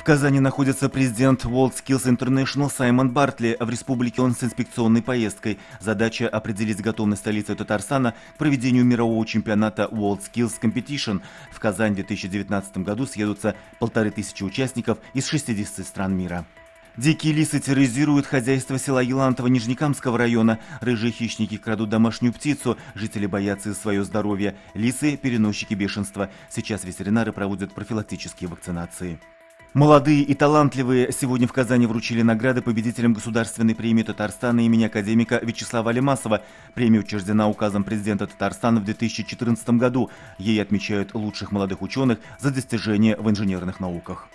В Казани находится президент World Skills International Саймон Бартли. В республике он с инспекционной поездкой. Задача – определить готовность столицы Татарстана к проведению мирового чемпионата World Skills Competition. В Казань в 2019 году съедутся полторы тысячи участников из 60 стран мира. Дикие лисы терроризируют хозяйство села Елантово Нижнекамского района. Рыжие хищники крадут домашнюю птицу. Жители боятся за свое здоровье. Лисы – переносчики бешенства. Сейчас ветеринары проводят профилактические вакцинации. Молодые и талантливые сегодня в Казани вручили награды победителям Государственной премии Татарстана имени академика Вячеслава Алимасова. Премия учреждена указом президента Татарстана в 2014 году. Ей отмечают лучших молодых ученых за достижения в инженерных науках.